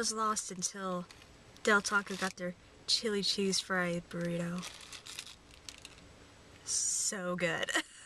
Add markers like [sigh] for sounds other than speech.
was lost until Del Taco got their chili cheese fried burrito. So good. [laughs]